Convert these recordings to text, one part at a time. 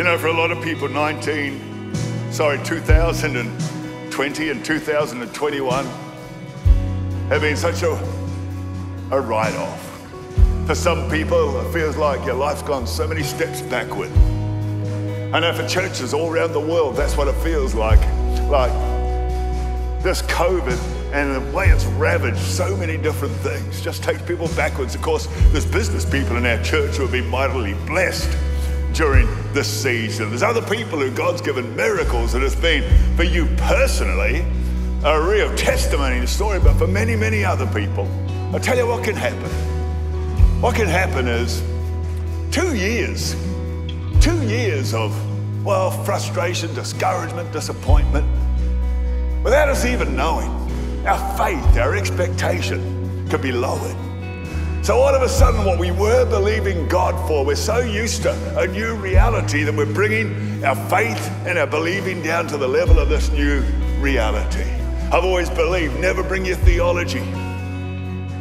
You know, for a lot of people, 19, sorry, 2020 and 2021 have been such a, a write off. For some people, it feels like your life's gone so many steps backward. I know for churches all around the world, that's what it feels like. Like this COVID and the way it's ravaged so many different things just takes people backwards. Of course, there's business people in our church who have been mightily blessed during this season. There's other people who God's given miracles and it's been for you personally a real testimony and story, but for many, many other people. I'll tell you what can happen. What can happen is two years, two years of, well, frustration, discouragement, disappointment, without us even knowing. Our faith, our expectation could be lowered. So all of a sudden, what we were believing God for, we're so used to a new reality that we're bringing our faith and our believing down to the level of this new reality. I've always believed never bring your theology,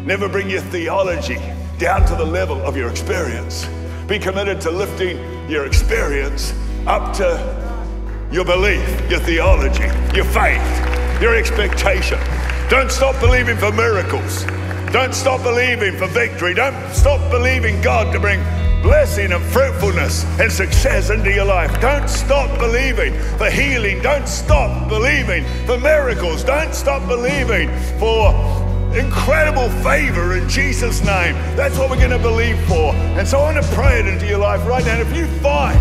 never bring your theology down to the level of your experience. Be committed to lifting your experience up to your belief, your theology, your faith, your expectation. Don't stop believing for miracles. Don't stop believing for victory. Don't stop believing God to bring blessing and fruitfulness and success into your life. Don't stop believing for healing. Don't stop believing for miracles. Don't stop believing for incredible favor in Jesus' name. That's what we're going to believe for. And so I want to pray it into your life right now. And if you find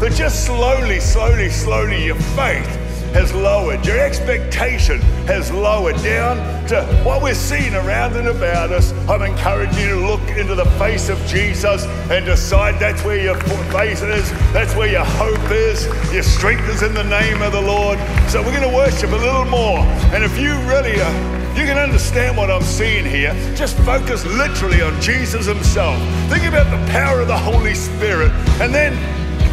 that just slowly, slowly, slowly your faith has lowered, your expectation has lowered down to what we're seeing around and about us. I'm encouraging you to look into the face of Jesus and decide that's where your faith is, that's where your hope is, your strength is in the name of the Lord. So we're going to worship a little more. And if you really are, you can understand what I'm seeing here. Just focus literally on Jesus Himself. Think about the power of the Holy Spirit and then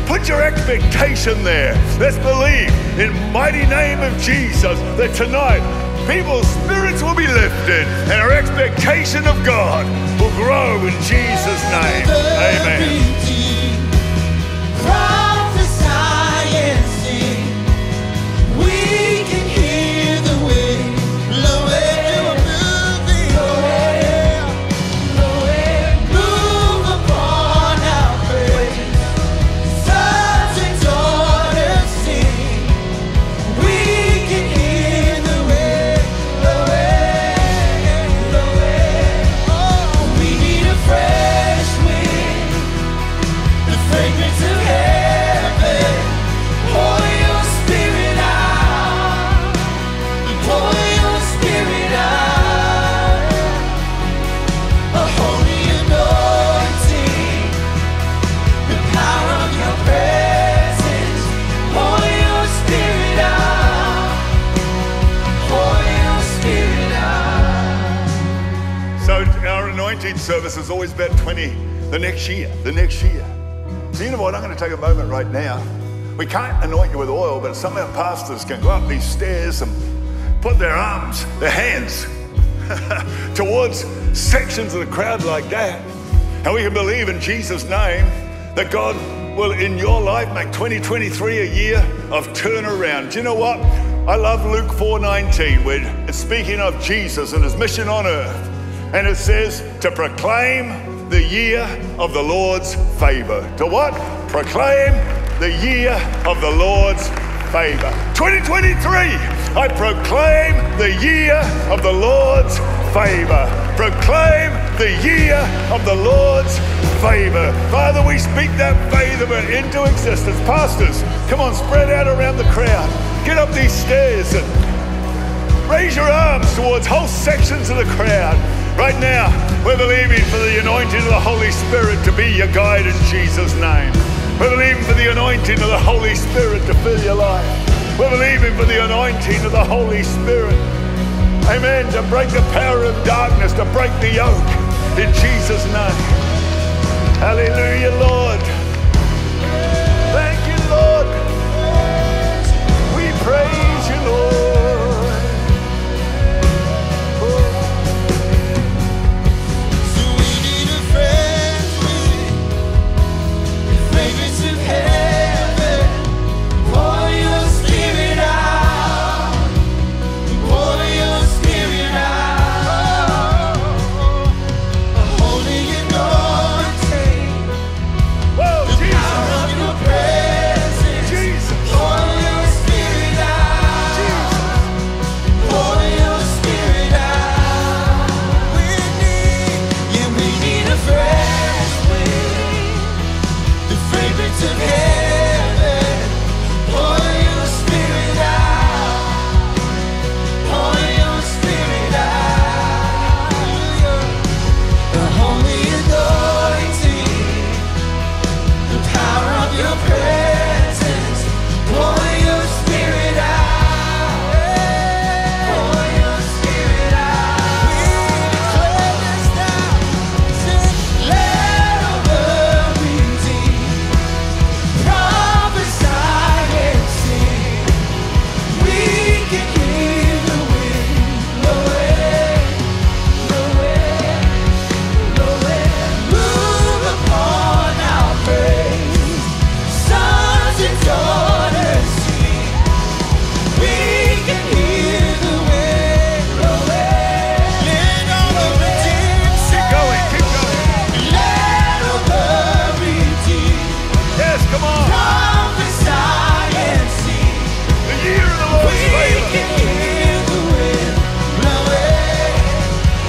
Put your expectation there. Let's believe in mighty name of Jesus that tonight people's spirits will be lifted and our expectation of God will grow in Jesus' name. Amen. Service is always about 20 the next year, the next year. So you know what? I'm going to take a moment right now. We can't anoint you with oil, but some of our pastors can go up these stairs and put their arms, their hands towards sections of the crowd like that. And we can believe in Jesus' name that God will, in your life, make 2023 a year of turnaround. Do you know what? I love Luke 4:19, where it's speaking of Jesus and his mission on earth. And it says to proclaim the year of the Lord's favor. To what? Proclaim the year of the Lord's favor. 2023, I proclaim the year of the Lord's favor. Proclaim the year of the Lord's favor. Father, we speak that favor into existence. Pastors, come on, spread out around the crowd. Get up these stairs and raise your arms towards whole sections of the crowd. Right now, we're believing for the anointing of the Holy Spirit to be your guide in Jesus' name. We're believing for the anointing of the Holy Spirit to fill your life. We're believing for the anointing of the Holy Spirit. Amen. To break the power of darkness, to break the yoke in Jesus' name. Hallelujah, Lord.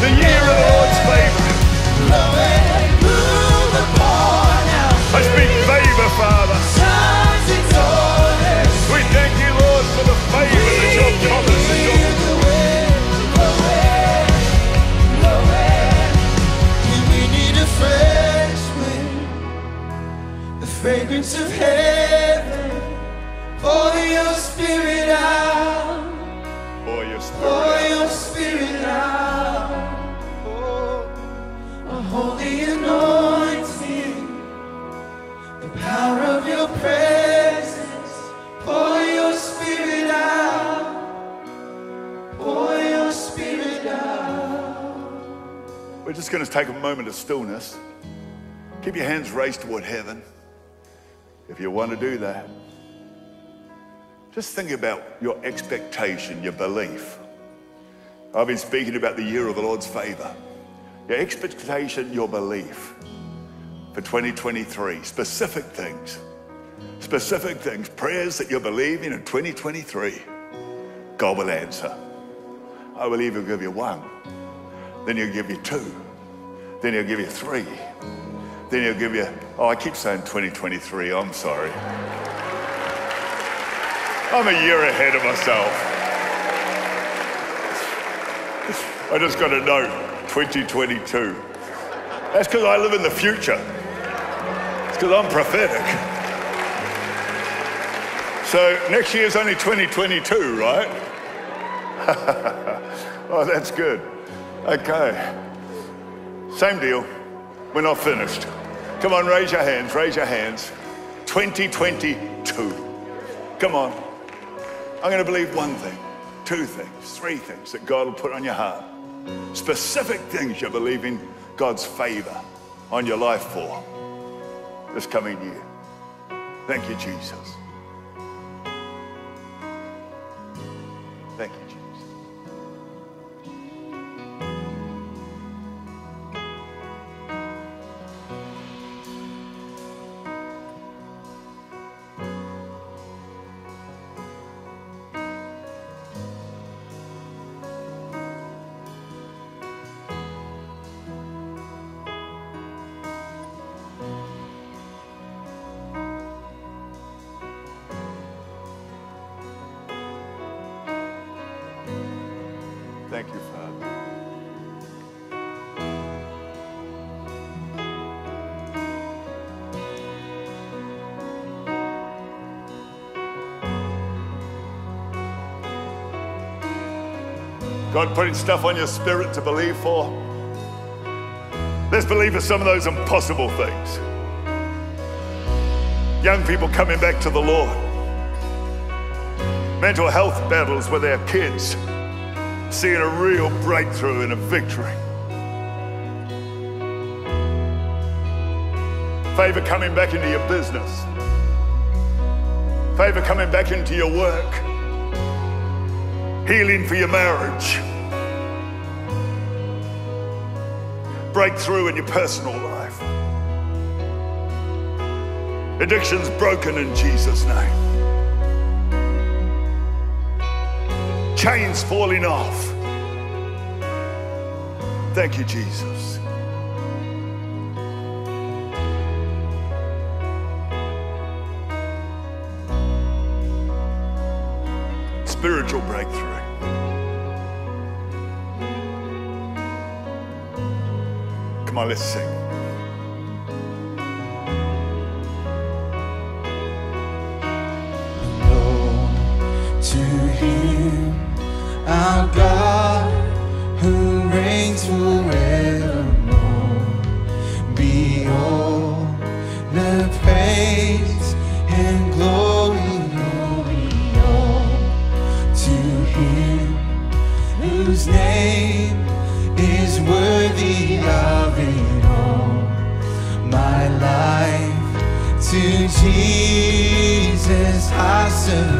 The year of the Lord's favor. blowing. Move upon our I speak favor, Father. We thank you, Lord, for the favor that your promise and your hear the wind just going to take a moment of stillness. Keep your hands raised toward heaven if you want to do that. Just think about your expectation, your belief. I've been speaking about the year of the Lord's favor. Your expectation, your belief for 2023. Specific things. Specific things. Prayers that you're believing in 2023. God will answer. I will either give you one, then he'll give you two, then he'll give you three, then he'll give you, oh, I keep saying 2023, I'm sorry. I'm a year ahead of myself. I just got a note 2022. That's because I live in the future. It's because I'm prophetic. So next year's only 2022, right? oh, that's good. Okay. Same deal. We're not finished. Come on, raise your hands, raise your hands. 2022. Come on. I'm going to believe one thing, two things, three things that God will put on your heart. Specific things you're believing God's favor on your life for this coming year. Thank you, Jesus. Putting stuff on your spirit to believe for. Let's believe for some of those impossible things. Young people coming back to the Lord. Mental health battles with their kids seeing a real breakthrough and a victory. Favor coming back into your business. Favor coming back into your work. Healing for your marriage. Breakthrough in your personal life. Addictions broken in Jesus' name. chains falling off. Thank you, Jesus. Spiritual breakthrough. Come on, let's sing. to him, our God Jesus I surrender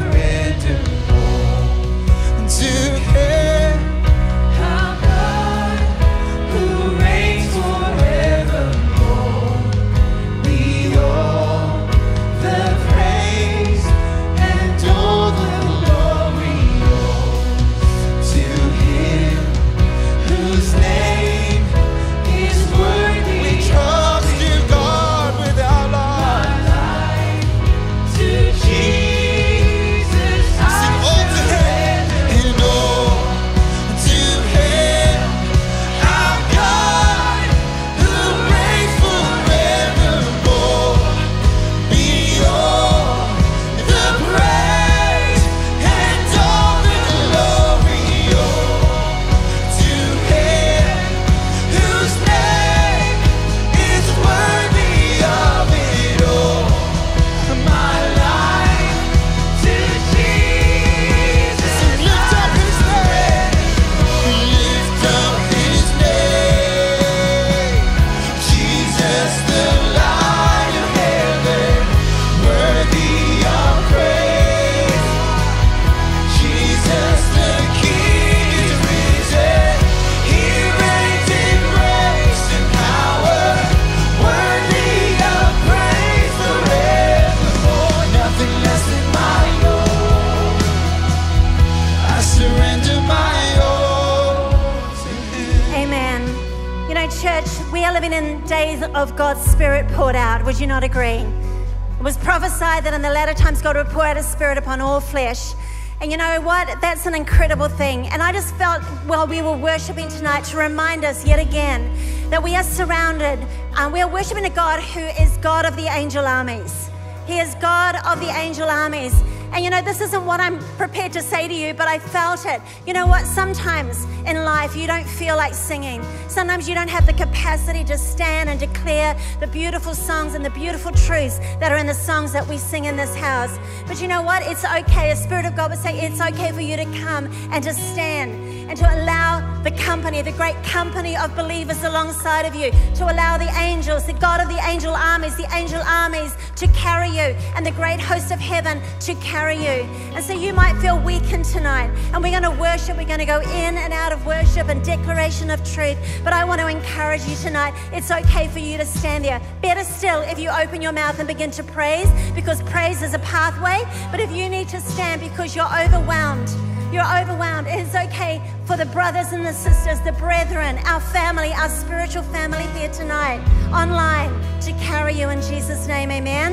Spirit upon all flesh. And you know what? That's an incredible thing. And I just felt while we were worshiping tonight to remind us yet again that we are surrounded, um, we are worshiping a God who is God of the angel armies. He is God of the angel armies. And you know, this isn't what I'm prepared to say to you, but I felt it. You know what? Sometimes in life you don't feel like singing. Sometimes you don't have the capacity to stand and declare the beautiful songs and the beautiful truths that are in the songs that we sing in this house. But you know what? It's okay. The Spirit of God would say it's okay for you to come and to stand and to allow the company, the great company of believers alongside of you, to allow the angels, the God of the angel armies, the angel armies to carry you, and the great host of heaven to carry you. And so you might feel weakened tonight, and we're going to worship, we're going to go in and out of worship and declaration of truth. But I want to encourage you tonight, it's okay for you to stand there. Better still, if you open your mouth and begin to praise, because praise is a pathway. But if you need to stand because you're overwhelmed, you're overwhelmed. It is okay for the brothers and the sisters, the brethren, our family, our spiritual family here tonight, online, to carry you in Jesus' name. Amen.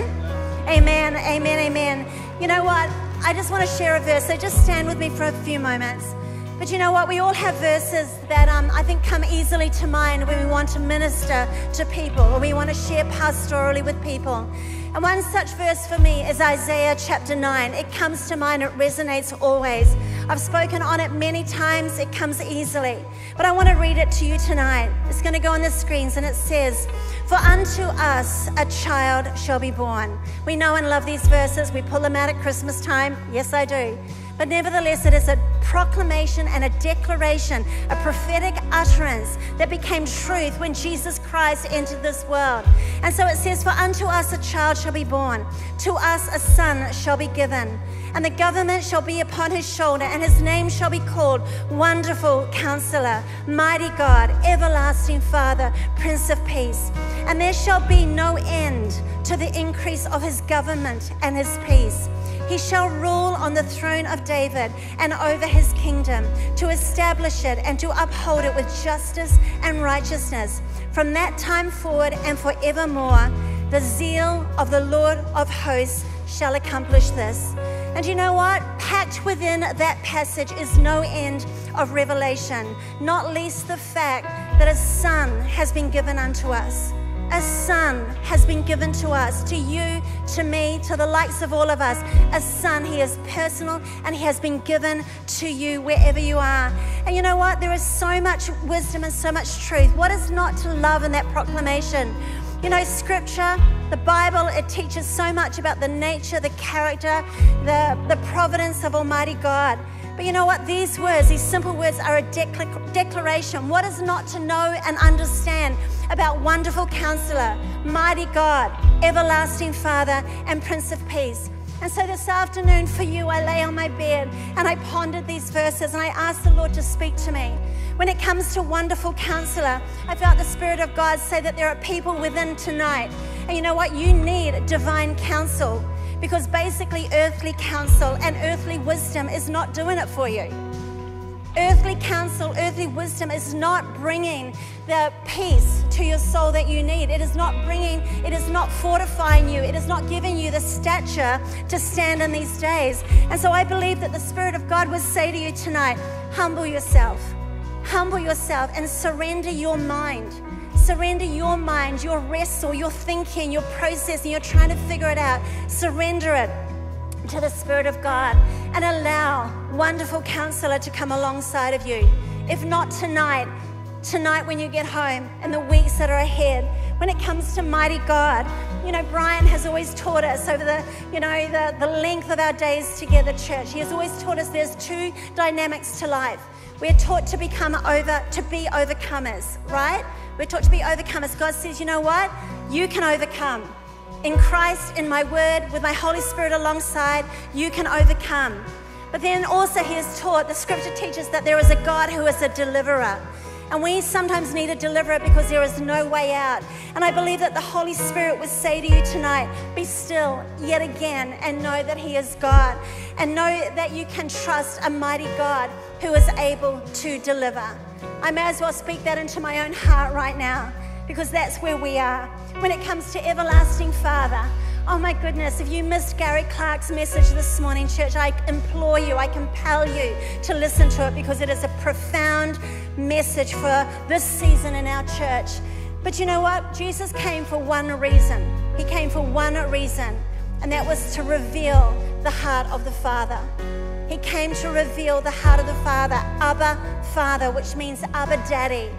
Amen. Amen. Amen. You know what? I just want to share a verse. So just stand with me for a few moments. But you know what? We all have verses that um, I think come easily to mind when we want to minister to people or we want to share pastorally with people. And one such verse for me is Isaiah chapter 9. It comes to mind, it resonates always. I've spoken on it many times, it comes easily. But I want to read it to you tonight. It's going to go on the screens and it says, For unto us a child shall be born. We know and love these verses. We pull them out at Christmas time. Yes, I do. But nevertheless, it is a proclamation and a declaration, a prophetic utterance that became truth when Jesus Christ entered this world. And so it says, For unto us a child shall be born, to us a son shall be given. And the government shall be upon his shoulder, and his name shall be called Wonderful Counselor, Mighty God, Everlasting Father, Prince of Peace. And there shall be no end to the increase of his government and his peace he shall rule on the throne of David and over his kingdom, to establish it and to uphold it with justice and righteousness. From that time forward and forevermore, the zeal of the Lord of hosts shall accomplish this. And you know what? Packed within that passage is no end of revelation, not least the fact that a son has been given unto us. A son has been given to us, to you, to me, to the likes of all of us. A son, he is personal and he has been given to you wherever you are. And you know what? There is so much wisdom and so much truth. What is not to love in that proclamation? You know, scripture, the Bible, it teaches so much about the nature, the character, the, the providence of Almighty God. But you know what? These words, these simple words, are a declaration. What is not to know and understand about wonderful counselor, mighty God, everlasting Father, and Prince of Peace? And so this afternoon for you, I lay on my bed and I pondered these verses and I asked the Lord to speak to me. When it comes to wonderful counselor, I felt the Spirit of God say that there are people within tonight. And you know what? You need divine counsel because basically, earthly counsel and earthly wisdom is not doing it for you. Earthly counsel, earthly wisdom is not bringing the peace to your soul that you need. It is not bringing, it is not fortifying you. It is not giving you the stature to stand in these days. And so I believe that the Spirit of God would say to you tonight humble yourself, humble yourself, and surrender your mind Surrender your mind, your wrestle, your thinking, your process, and you're trying to figure it out. Surrender it to the Spirit of God and allow wonderful counselor to come alongside of you. If not tonight, tonight when you get home and the weeks that are ahead, when it comes to mighty God, you know, Brian has always taught us over the, you know, the, the length of our days together, church. He has always taught us there's two dynamics to life. We're taught to become over, to be overcomers, right? We're taught to be overcomers. God says, you know what? You can overcome. In Christ, in my word, with my Holy Spirit alongside, you can overcome. But then also, He has taught, the scripture teaches that there is a God who is a deliverer. And we sometimes need a deliverer because there is no way out. And I believe that the Holy Spirit would say to you tonight be still yet again and know that He is God. And know that you can trust a mighty God who is able to deliver. I may as well speak that into my own heart right now. because that's where we are. When it comes to everlasting Father, oh my goodness, if you missed Gary Clarke's message this morning, church, I implore you, I compel you to listen to it because it is a profound message for this season in our church. But you know what? Jesus came for one reason. He came for one reason, and that was to reveal the heart of the Father. He came to reveal the heart of the Father, Abba Father, which means Abba Daddy.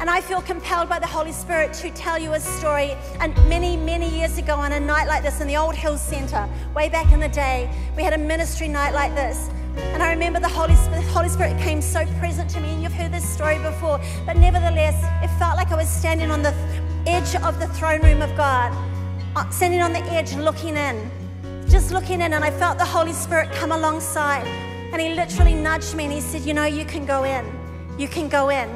And I feel compelled by the Holy Spirit to tell you a story. And many, many years ago, on a night like this in the Old Hills Center, way back in the day, we had a ministry night like this. And I remember the Holy Spirit, Holy Spirit came so present to me, and you've heard this story before. But nevertheless, it felt like I was standing on the edge of the throne room of God, uh, standing on the edge, looking in just looking in, and I felt the Holy Spirit come alongside. And He literally nudged me and He said, You know, you can go in. You can go in.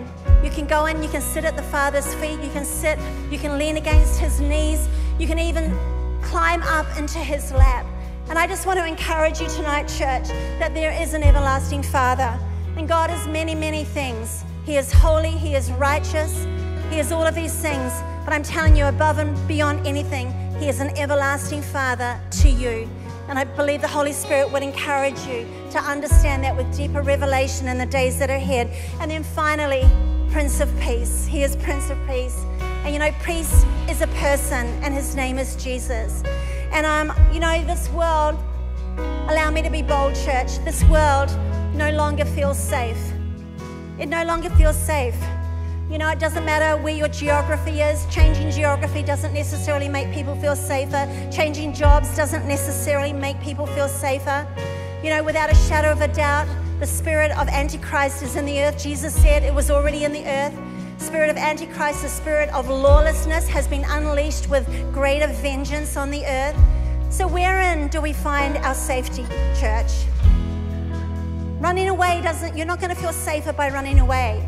You can go in. You can sit at the Father's feet. You can sit. You can lean against His knees. You can even climb up into His lap. And I just want to encourage you tonight, church, that there is an everlasting Father. And God is many, many things. He is holy, He is righteous, He is all of these things. But I'm telling you, above and beyond anything, he is an everlasting Father to you. And I believe the Holy Spirit would encourage you to understand that with deeper revelation in the days that are ahead. And then finally, Prince of Peace. He is Prince of Peace. And you know, peace is a person, and his name is Jesus. And um, you know, this world, allow me to be bold, church. This world no longer feels safe. It no longer feels safe. You know, it doesn't matter where your geography is. Changing geography doesn't necessarily make people feel safer. Changing jobs doesn't necessarily make people feel safer. You know, without a shadow of a doubt, the spirit of Antichrist is in the earth. Jesus said it was already in the earth. Spirit of Antichrist, the spirit of lawlessness, has been unleashed with greater vengeance on the earth. So, wherein do we find our safety, church? Running away doesn't, you're not going to feel safer by running away.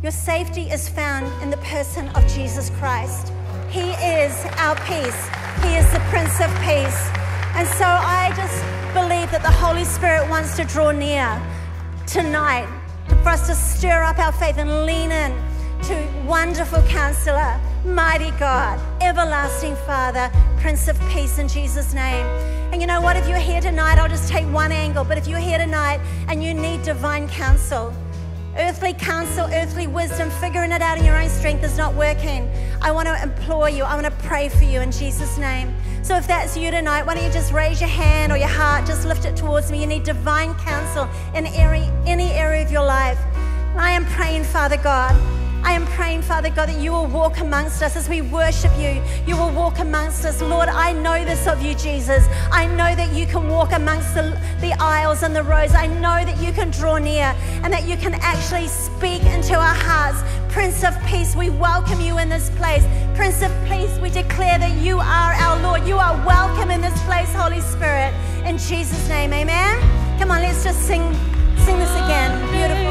Your safety is found in the person of Jesus Christ. He is our peace, He is the Prince of Peace. And so I just believe that the Holy Spirit wants to draw near tonight for us to stir up our faith and lean in to wonderful counselor, mighty God, everlasting Father, Prince of Peace in Jesus' name. And you know what? If you're here tonight, I'll just take one angle, but if you're here tonight and you need divine counsel, Earthly counsel, earthly wisdom, figuring it out in your own strength is not working. I want to implore you, I want to pray for you in Jesus' name. So if that's you tonight, why don't you just raise your hand or your heart, just lift it towards me. You need divine counsel in any, any area of your life. I am praying, Father God I am praying, Father God, that you will walk amongst us as we worship you. You will walk amongst us. Lord, I know this of you, Jesus. I know that you can walk amongst the, the aisles and the rows. I know that you can draw near and that you can actually speak into our hearts. Prince of Peace, we welcome you in this place. Prince of Peace, we declare that you are our Lord. You are welcome in this place, Holy Spirit. In Jesus' name, amen. Come on, let's just sing, sing this again. Beautiful.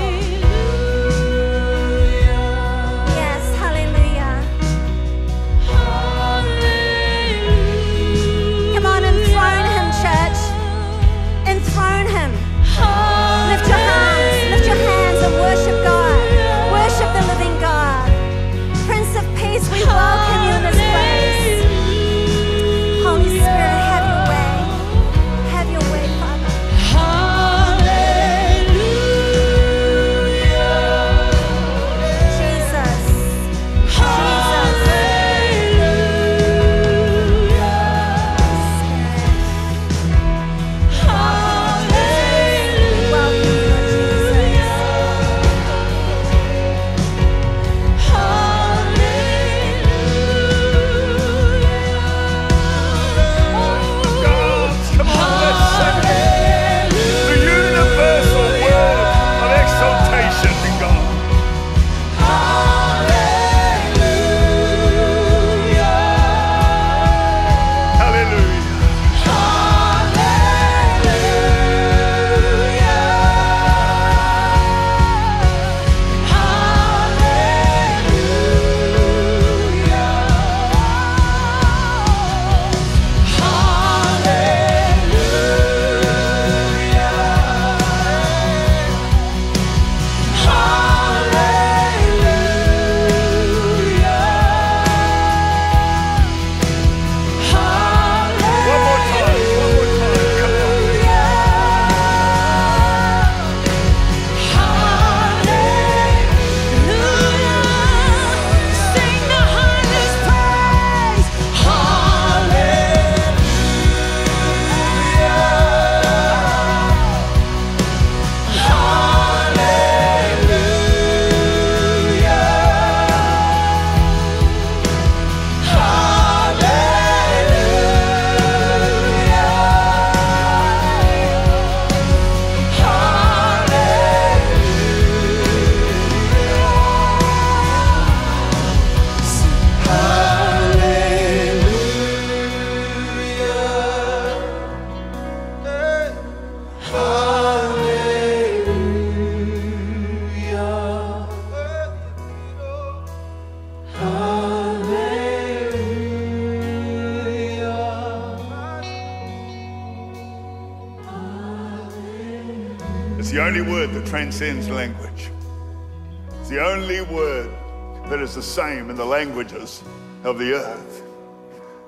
Same in the languages of the earth.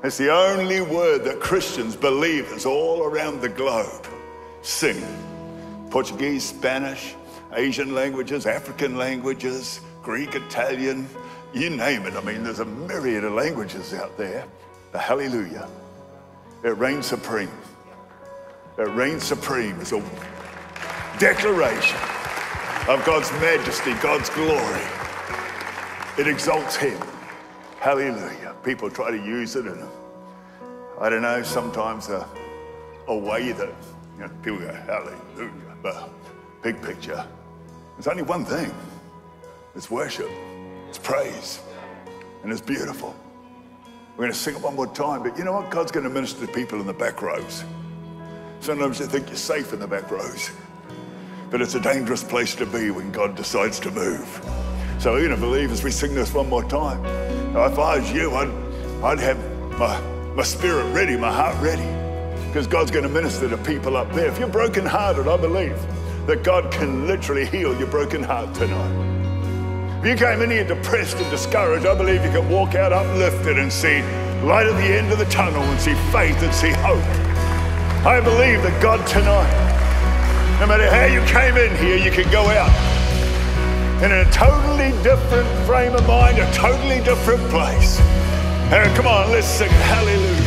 It's the only word that Christians, believers all around the globe sing. Portuguese, Spanish, Asian languages, African languages, Greek, Italian, you name it. I mean, there's a myriad of languages out there. The hallelujah. It reigns supreme. It reigns supreme. It's a declaration of God's majesty, God's glory. It exalts Him. Hallelujah. People try to use it in, a, I don't know, sometimes a, a way that you know, people go, hallelujah. But big picture, there's only one thing it's worship, it's praise, and it's beautiful. We're going to sing it one more time, but you know what? God's going to minister to people in the back rows. Sometimes you think you're safe in the back rows, but it's a dangerous place to be when God decides to move. So, you know, believe as we sing this one more time. If I was you, I'd, I'd have my, my spirit ready, my heart ready, because God's going to minister to people up there. If you're brokenhearted, I believe that God can literally heal your broken heart tonight. If you came in here depressed and discouraged, I believe you can walk out uplifted and see light at the end of the tunnel and see faith and see hope. I believe that God tonight, no matter how you came in here, you can go out in a totally different frame of mind, a totally different place. And come on, let's sing hallelujah.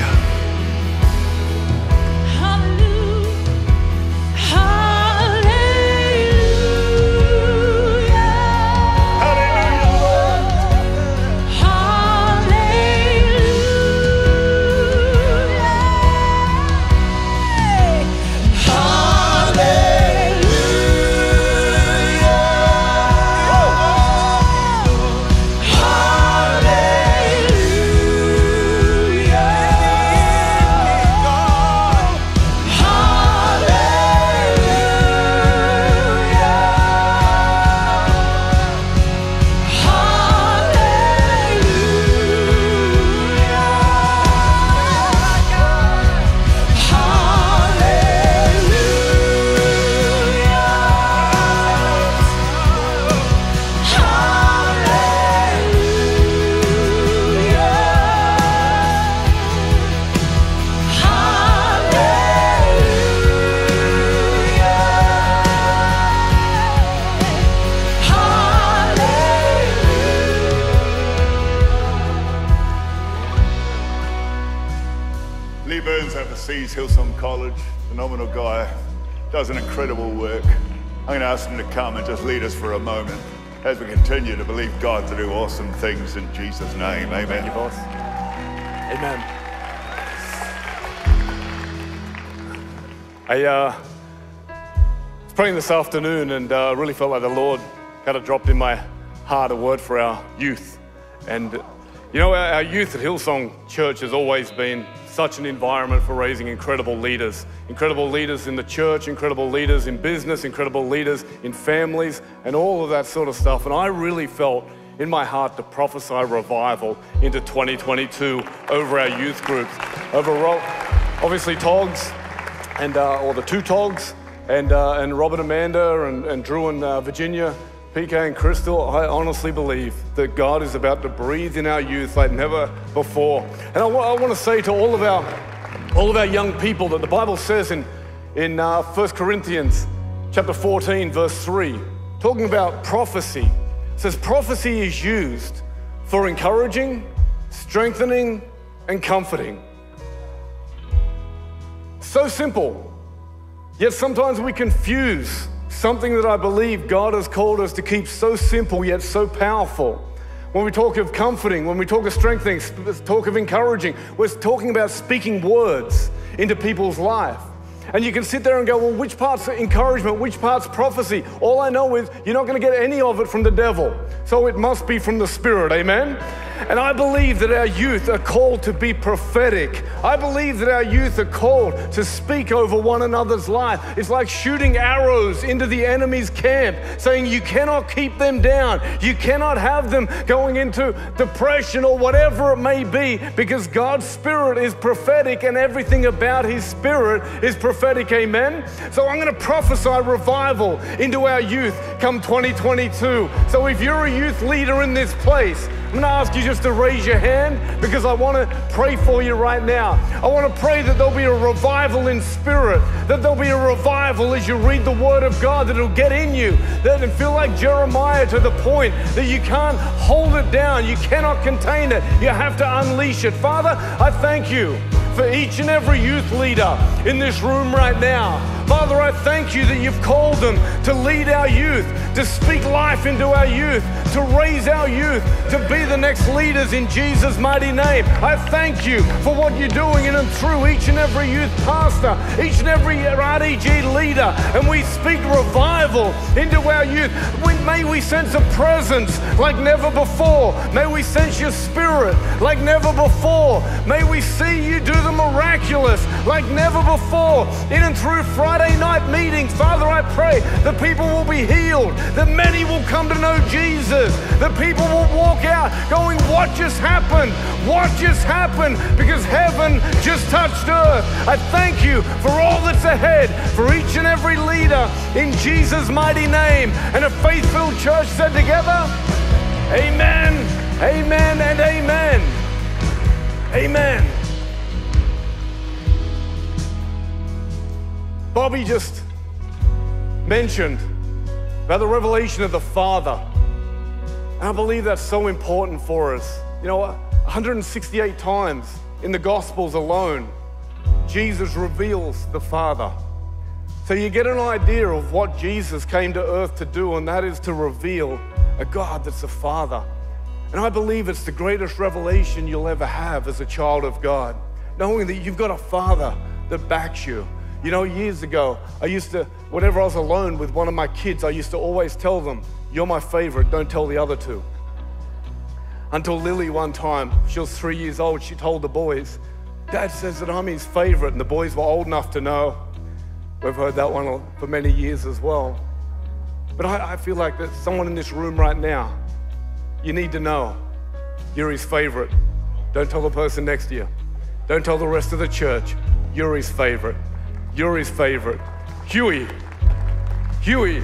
As we continue to believe God to do awesome things in Jesus' name. Amen. Thank you, boss. Amen. I uh, was praying this afternoon and uh, really felt like the Lord kind of dropped in my heart a word for our youth. And you know, our youth at Hillsong Church has always been such an environment for raising incredible leaders. Incredible leaders in the church, incredible leaders in business, incredible leaders in families, and all of that sort of stuff. And I really felt in my heart to prophesy revival into 2022 over our youth groups, over obviously Togs, and uh, or the two Togs, and uh, and Robert, Amanda, and, and Drew and uh, Virginia PK and Crystal, I honestly believe that God is about to breathe in our youth like never before. And I, want to say to all of our, all of our young people that the Bible says in, in uh, 1 Corinthians chapter 14, verse 3, talking about prophecy, says prophecy is used for encouraging, strengthening, and comforting. So simple, yet sometimes we confuse Something that I believe God has called us to keep so simple yet so powerful. When we talk of comforting, when we talk of strengthening, talk of encouraging, we're talking about speaking words into people's life. And you can sit there and go, well, which part's encouragement? Which part's prophecy? All I know is you're not going to get any of it from the devil. So it must be from the Spirit. Amen? And I believe that our youth are called to be prophetic. I believe that our youth are called to speak over one another's life. It's like shooting arrows into the enemy's camp, saying you cannot keep them down. You cannot have them going into depression or whatever it may be, because God's Spirit is prophetic and everything about His Spirit is prophetic. Amen. So I'm going to prophesy revival into our youth come 2022. So if you're a youth leader in this place, I'm going to ask you just to raise your hand because I want to pray for you right now. I want to pray that there'll be a revival in spirit, that there'll be a revival as you read the Word of God, that it'll get in you, that it'll feel like Jeremiah to the point that you can't hold it down, you cannot contain it, you have to unleash it. Father, I thank you for each and every youth leader in this room right now. Father, I thank you that you've called them to lead our youth, to speak life into our youth, to raise our youth, to be the next leaders in Jesus' mighty name. I thank you for what you're doing in and through each and every youth pastor, each and every RDG leader. And we speak revival into our youth. May we sense a presence like never before. May we sense your spirit like never before. May we see you do the miraculous like never before in and through Friday night meetings. Father, I pray that people will be healed, that many will come to know Jesus, that people will walk out going, What just happened? What just happened? Because heaven just touched earth. I thank you for all that's ahead, for each and every leader in Jesus' mighty name. And a faith filled church said together, Amen, amen, and amen. Amen. Bobby just mentioned about the revelation of the Father. And I believe that's so important for us. You know, 168 times in the Gospels alone, Jesus reveals the Father. So you get an idea of what Jesus came to earth to do, and that is to reveal a God that's a Father. And I believe it's the greatest revelation you'll ever have as a child of God, knowing that you've got a Father that backs you, you know, years ago, I used to, whenever I was alone with one of my kids, I used to always tell them, You're my favorite, don't tell the other two. Until Lily, one time, she was three years old, she told the boys, Dad says that I'm his favorite, and the boys were old enough to know. We've heard that one for many years as well. But I, I feel like there's someone in this room right now, you need to know you're his favorite. Don't tell the person next to you. Don't tell the rest of the church you're his favorite. You're his favorite. Huey, Huey,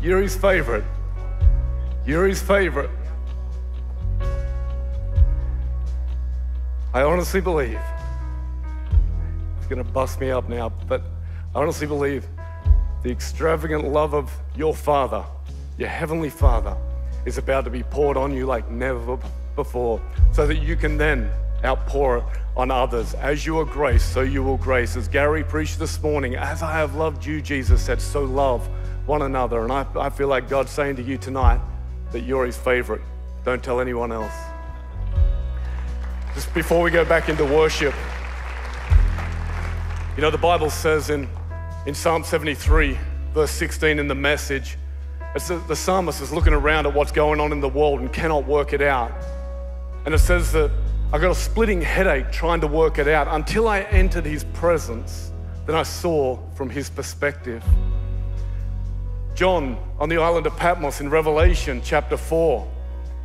you're his favorite. You're his favorite. I honestly believe, it's going to bust me up now, but I honestly believe the extravagant love of your Father, your Heavenly Father, is about to be poured on you like never before, so that you can then outpour on others. As you are grace, so you will grace. As Gary preached this morning, as I have loved you, Jesus said, so love one another. And I, I feel like God's saying to you tonight that you're his favorite. Don't tell anyone else. Just before we go back into worship, you know, the Bible says in, in Psalm 73, verse 16 in the message, it's the, the psalmist is looking around at what's going on in the world and cannot work it out. And it says that I got a splitting headache trying to work it out until I entered his presence. Then I saw from his perspective. John on the island of Patmos in Revelation chapter 4.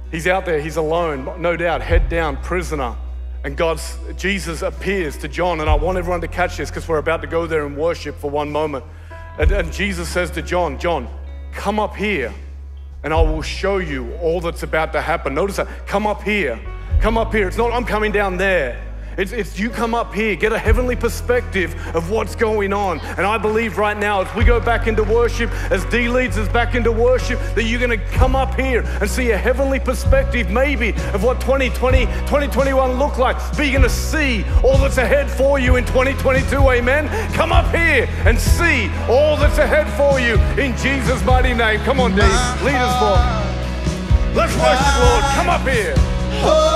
He's out there, he's alone, no doubt, head down, prisoner. And God's Jesus appears to John, and I want everyone to catch this because we're about to go there and worship for one moment. And, and Jesus says to John, John, come up here, and I will show you all that's about to happen. Notice that, come up here. Come up here. It's not, I'm coming down there. It's, it's, you come up here, get a heavenly perspective of what's going on. And I believe right now, as we go back into worship, as D leads us back into worship, that you're going to come up here and see a heavenly perspective, maybe, of what 2020, 2021 look like. But you're going to see all that's ahead for you in 2022. Amen. Come up here and see all that's ahead for you in Jesus' mighty name. Come on, D. Lead us for. Let's worship, Lord. Come up here. Oh.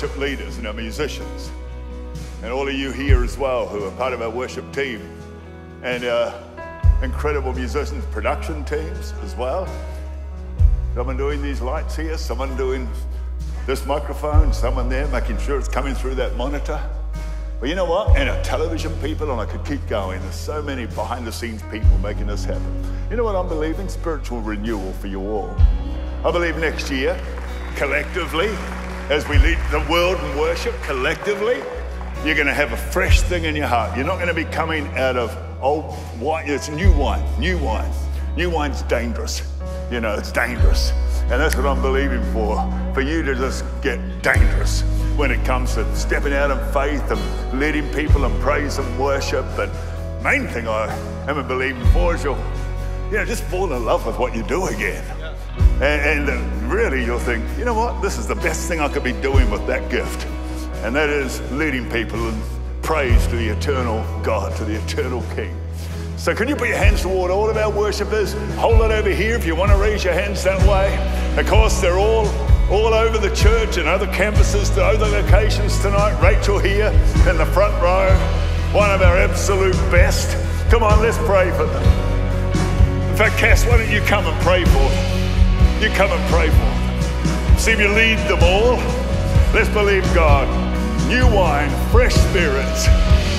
Worship leaders and our musicians and all of you here as well who are part of our worship team and uh, incredible musicians, production teams as well. Someone doing these lights here, someone doing this microphone, someone there making sure it's coming through that monitor. But you know what? And our television people, and I could keep going. There's so many behind the scenes people making this happen. You know what I'm believing? Spiritual renewal for you all. I believe next year, collectively, as we lead the world in worship collectively, you're going to have a fresh thing in your heart. You're not going to be coming out of old wine. It's new wine, new wine. New wine's dangerous. You know, it's dangerous. And that's what I'm believing for, for you to just get dangerous when it comes to stepping out in faith and leading people in praise and worship. But main thing I am believing for is you'll, you know, just fall in love with what you do again. And, and really you'll think, you know what, this is the best thing I could be doing with that gift. And that is leading people in praise to the eternal God, to the eternal King. So can you put your hands toward all of our worshippers? Hold it over here if you want to raise your hands that way. Of course, they're all all over the church and other campuses, to other locations tonight. Rachel here in the front row, one of our absolute best. Come on, let's pray for them. In fact, Cass, why don't you come and pray for them? You come and pray for them. See if you lead them all. Let's believe God. New wine, fresh spirits.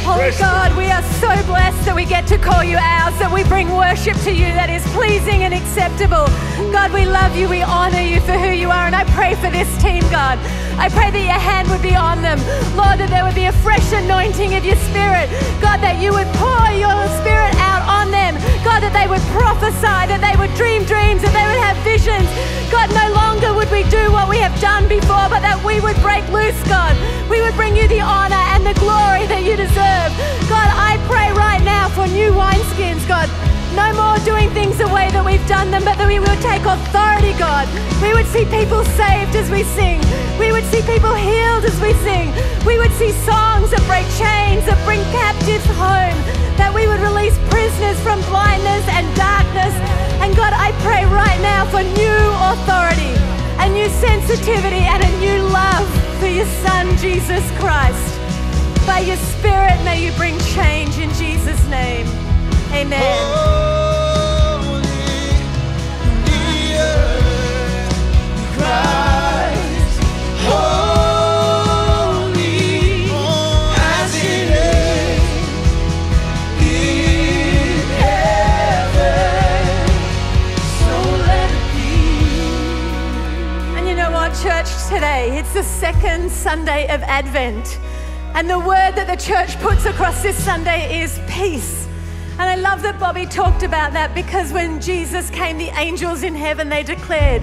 Oh, Holy God, we are so blessed that we get to call you ours, that we bring worship to you that is pleasing and acceptable. God, we love you, we honor you for who you are, and I pray for this team, God. I pray that your hand would be on them. Lord, that there would be a fresh anointing of your spirit. God, that you would pour your spirit out on them. God, that they would prophesy, that they would dream dreams, that they would have visions. God, no longer would we do what we have done before, but that we would break loose, God. We would bring you the honor and the glory that you deserve. God, I pray right now for new wineskins, God. No more doing things the way that we've done them, but that we will take authority, God. We would see people saved as we sing. We would see people healed as we sing. We would see songs that break chains, that bring captives home. That we would release prisoners from blindness and darkness. And God, I pray right now for new authority, a new sensitivity, and a new love for your Son, Jesus Christ. By your Spirit, may you bring change in Jesus' name. Amen. Holy, today it's the second Sunday of Advent. And the word that the church puts across this Sunday is peace. And I love that Bobby talked about that because when Jesus came, the angels in heaven, they declared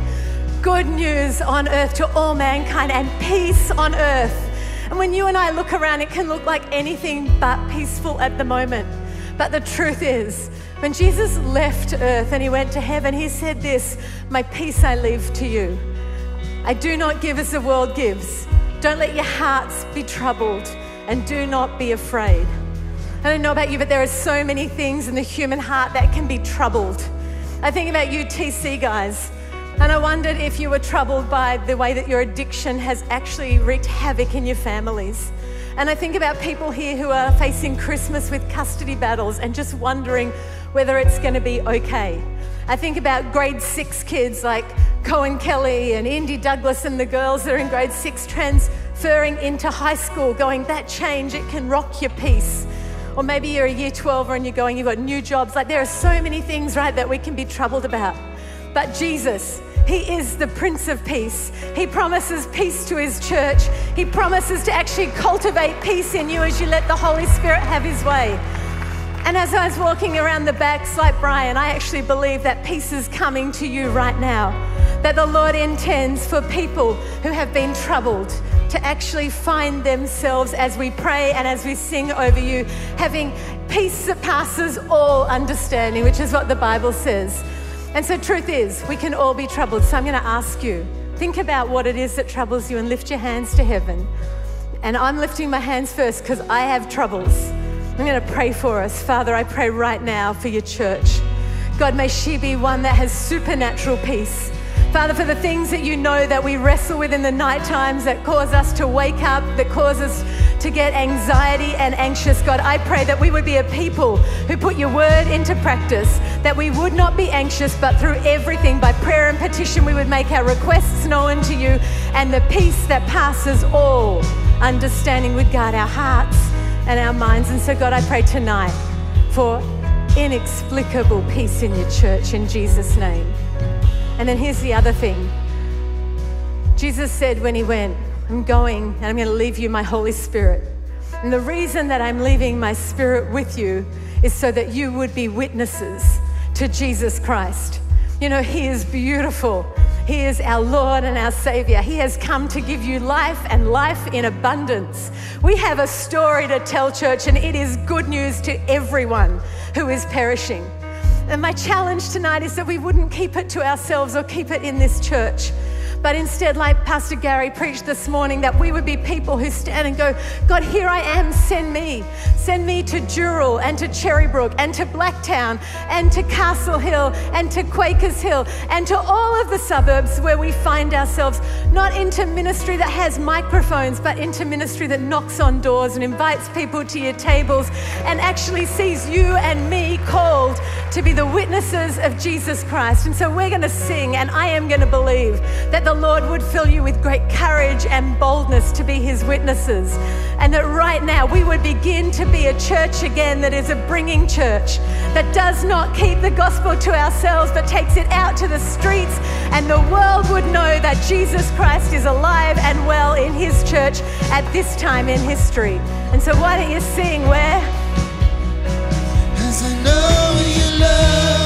good news on earth to all mankind and peace on earth. And when you and I look around, it can look like anything but peaceful at the moment. But the truth is, when Jesus left earth and he went to heaven, he said this My peace I leave to you. I do not give as the world gives. Don't let your hearts be troubled and do not be afraid. I don't know about you, but there are so many things in the human heart that can be troubled. I think about you, TC guys, and I wondered if you were troubled by the way that your addiction has actually wreaked havoc in your families. And I think about people here who are facing Christmas with custody battles and just wondering whether it's going to be okay. I think about grade six kids like Cohen Kelly and Indy Douglas and the girls that are in grade six transferring into high school, going, that change, it can rock your peace. Or maybe you're a year 12 and you're going, you've got new jobs. Like there are so many things, right, that we can be troubled about. But Jesus, He is the Prince of Peace. He promises peace to His church. He promises to actually cultivate peace in you as you let the Holy Spirit have His way. And as I was walking around the backs like Brian, I actually believe that peace is coming to you right now. That the Lord intends for people who have been troubled to actually find themselves as we pray and as we sing over you, having peace that passes all understanding, which is what the Bible says. And so, truth is, we can all be troubled. So, I'm going to ask you think about what it is that troubles you and lift your hands to heaven. And I'm lifting my hands first because I have troubles. I'm going to pray for us. Father, I pray right now for your church. God, may she be one that has supernatural peace. Father, for the things that you know that we wrestle with in the night times that cause us to wake up, that cause us to get anxiety and anxious, God, I pray that we would be a people who put your word into practice, that we would not be anxious, but through everything, by prayer and petition, we would make our requests known to you, and the peace that passes all understanding would guard our hearts and our minds. And so, God, I pray tonight for inexplicable peace in your church in Jesus' name. And then here's the other thing Jesus said when he went, I'm going and I'm going to leave you my Holy Spirit. And the reason that I'm leaving my spirit with you is so that you would be witnesses to Jesus Christ. You know, He is beautiful. He is our Lord and our Savior. He has come to give you life and life in abundance. We have a story to tell, church, and it is good news to everyone who is perishing. And my challenge tonight is that we wouldn't keep it to ourselves or keep it in this church but instead, like Pastor Gary preached this morning, that we would be people who stand and go, God, here I am, send me. Send me to Dural and to Cherrybrook and to Blacktown and to Castle Hill and to Quakers Hill and to all of the suburbs where we find ourselves, not into ministry that has microphones, but into ministry that knocks on doors and invites people to your tables and actually sees you and me called to be the witnesses of Jesus Christ. And so we're going to sing, and I am going to believe that the Lord would fill you with great courage and boldness to be his witnesses. And that right now we would begin to be a church again that is a bringing church, that does not keep the gospel to ourselves, but takes it out to the streets. And the world would know that Jesus Christ is alive and well in his church at this time in history. And so, why don't you sing where? Cause I know you love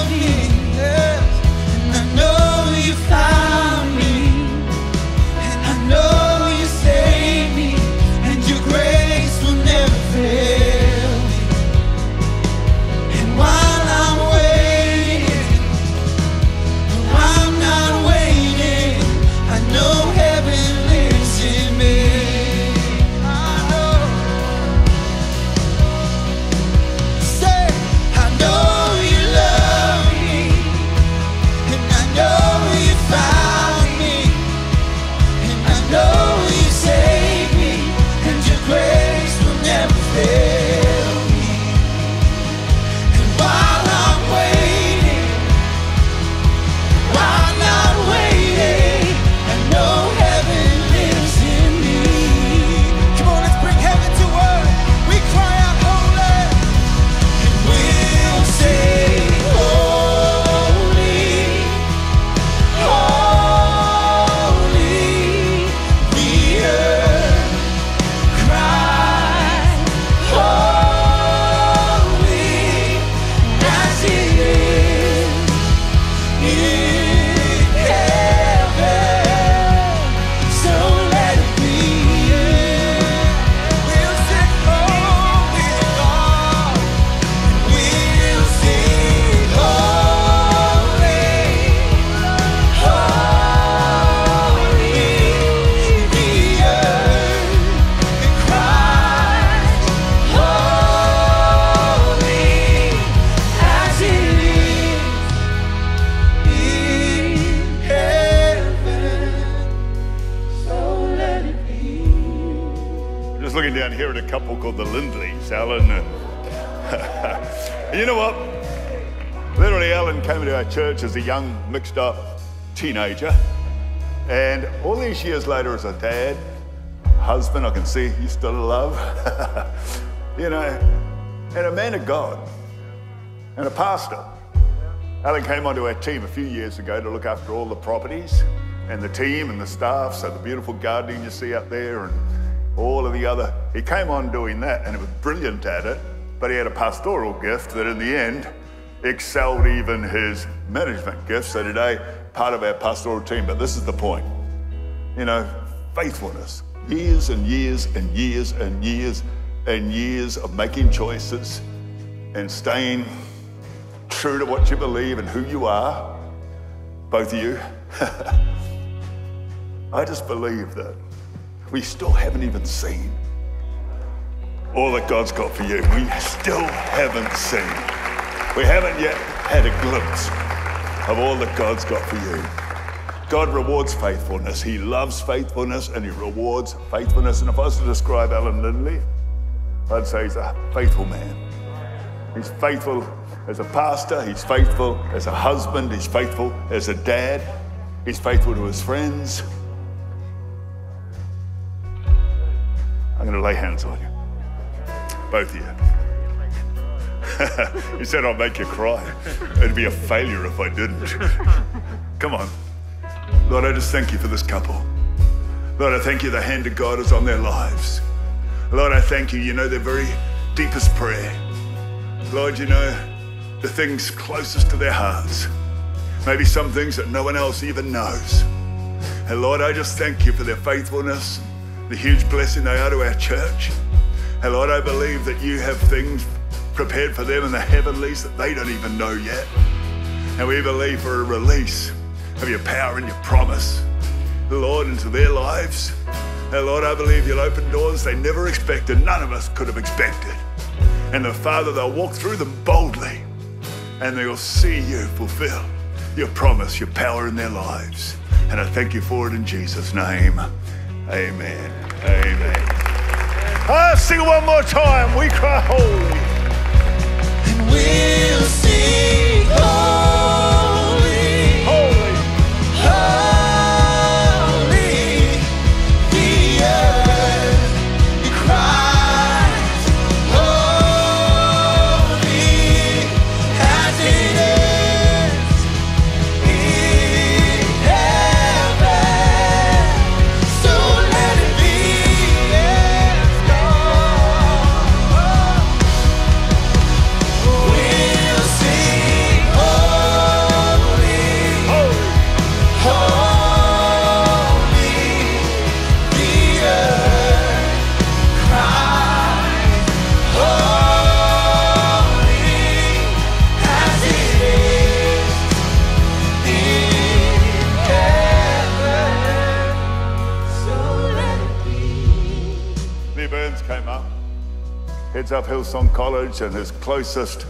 as a young, mixed up teenager. And all these years later, as a dad, husband, I can see you still love, you know, and a man of God, and a pastor. Alan came onto our team a few years ago to look after all the properties and the team and the staff, so the beautiful gardening you see up there and all of the other. He came on doing that and he was brilliant at it, but he had a pastoral gift that in the end excelled even his management gifts. So today, part of our pastoral team, but this is the point. You know, faithfulness. Years and years and years and years and years of making choices and staying true to what you believe and who you are, both of you. I just believe that we still haven't even seen all that God's got for you. We still haven't seen. We haven't yet had a glimpse of all that God's got for you. God rewards faithfulness. He loves faithfulness and He rewards faithfulness. And if I was to describe Alan Lindley, I'd say he's a faithful man. He's faithful as a pastor, he's faithful as a husband, he's faithful as a dad, he's faithful to his friends. I'm going to lay hands on you, both of you. you said I'll make you cry. It'd be a failure if I didn't. Come on. Lord, I just thank you for this couple. Lord, I thank you the hand of God is on their lives. Lord, I thank you. You know their very deepest prayer. Lord, you know the things closest to their hearts. Maybe some things that no one else even knows. And Lord, I just thank you for their faithfulness, the huge blessing they are to our church. And Lord, I believe that you have things prepared for them in the heavenlies that they don't even know yet. And we believe for a release of your power and your promise, Lord, into their lives. And Lord, I believe you'll open doors they never expected, none of us could have expected. And the Father, they'll walk through them boldly and they'll see you fulfill your promise, your power in their lives. And I thank you for it in Jesus' name. Amen. Amen. Ah, sing one more time. We cry holy. Heads up Hillsong College, and his closest,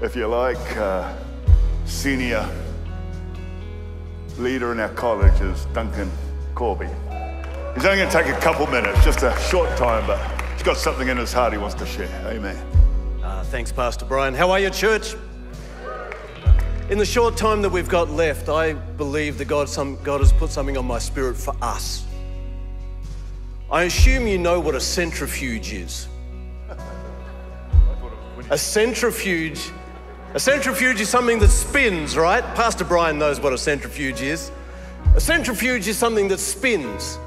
if you like, uh, senior leader in our college is Duncan Corby. He's only going to take a couple minutes, just a short time, but he's got something in his heart he wants to share. Amen. Uh, thanks, Pastor Brian. How are you, church? In the short time that we've got left, I believe that God, some, God has put something on my spirit for us. I assume you know what a centrifuge is. A centrifuge, a centrifuge is something that spins, right? Pastor Brian knows what a centrifuge is. A centrifuge is something that spins.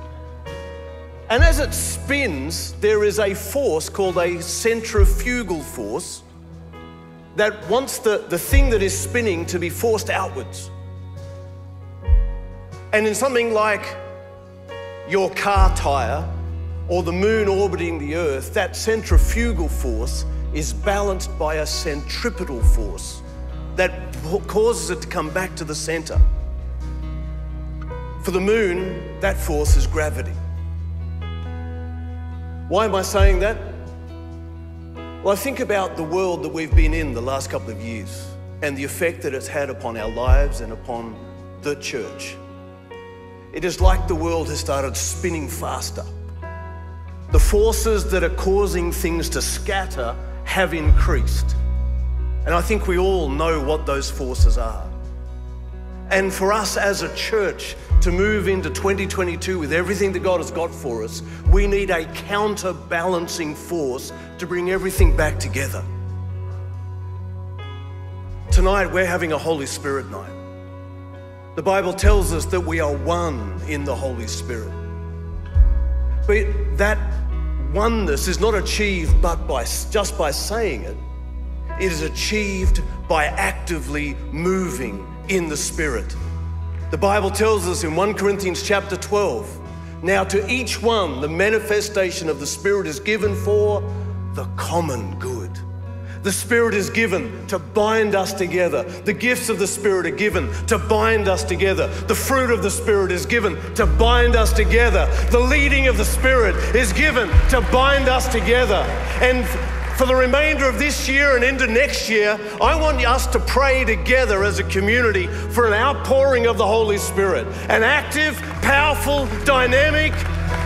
And as it spins, there is a force called a centrifugal force that wants the, the thing that is spinning to be forced outwards. And in something like your car tire or the moon orbiting the earth, that centrifugal force is balanced by a centripetal force that causes it to come back to the center. For the moon, that force is gravity. Why am I saying that? Well, I think about the world that we've been in the last couple of years and the effect that it's had upon our lives and upon the church. It is like the world has started spinning faster. The forces that are causing things to scatter have increased. And I think we all know what those forces are. And for us as a church to move into 2022 with everything that God has got for us, we need a counterbalancing force to bring everything back together. Tonight, we're having a Holy Spirit night. The Bible tells us that we are one in the Holy Spirit. But that oneness is not achieved but by, just by saying it. It is achieved by actively moving in the Spirit. The Bible tells us in 1 Corinthians chapter 12 now to each one the manifestation of the Spirit is given for the common good. The Spirit is given to bind us together. The gifts of the Spirit are given to bind us together. The fruit of the Spirit is given to bind us together. The leading of the Spirit is given to bind us together. And for the remainder of this year and into next year, I want us to pray together as a community for an outpouring of the Holy Spirit, an active, powerful, dynamic,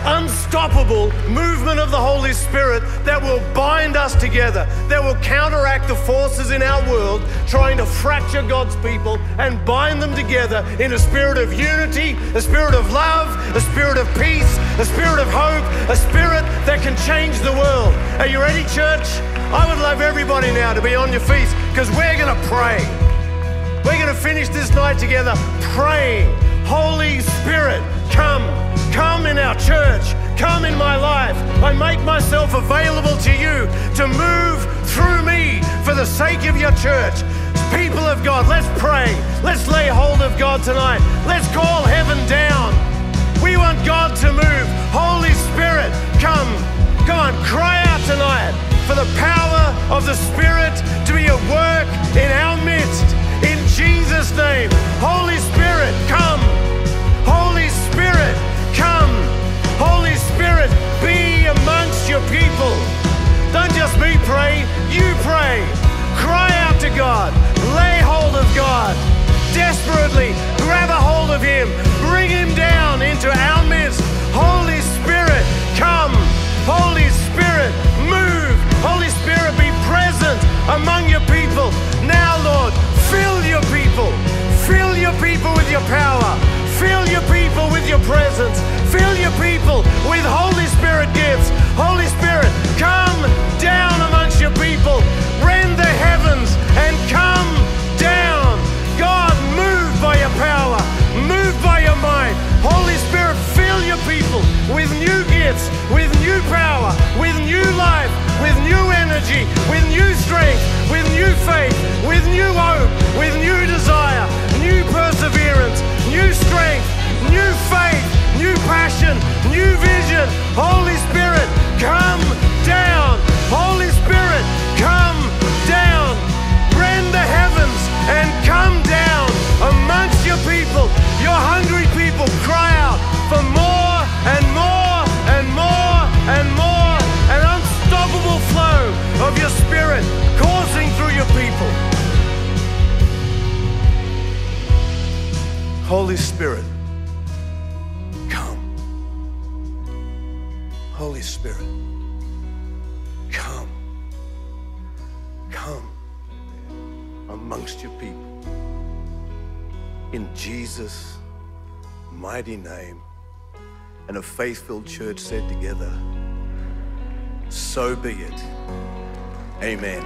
unstoppable movement of the Holy Spirit that will bind us together, that will counteract the forces in our world trying to fracture God's people and bind them together in a spirit of unity, a spirit of love, a spirit of peace, a spirit of hope, a spirit that can change the world. Are you ready, church? I would love everybody now to be on your feet because we're going to pray. We're going to finish this night together praying. Holy Spirit, come, come in our church, come in my life. I make myself available to you to move through me for the sake of your church. People of God, let's pray. Let's lay hold of God tonight. Let's call heaven down. We want God to move. Holy Spirit, come. Come on, cry out tonight for the power of the Spirit to be at work in our midst. In Jesus' name, Holy Spirit, come. Holy Spirit, come. Holy Spirit, be amongst your people. Don't just me pray, you pray. Cry out to God. Lay hold of God. Desperately grab a hold of Him. Bring Him down into our midst. Holy Spirit, come down amongst your people. Rend the heavens and come down. God, move by your power. Move by your might. Holy Spirit, fill your people with new gifts, with new power, with new life, with new energy, with new strength, with new faith, with new hope, with new desire, new perseverance, new strength, new faith, new passion, new vision. Holy Spirit, come cry out for more and more and more and more. An unstoppable flow of your spirit coursing through your people. Holy Spirit, come. Holy Spirit, come. Come amongst your people. In Jesus' mighty name. And a faith filled church said together, So be it. Amen.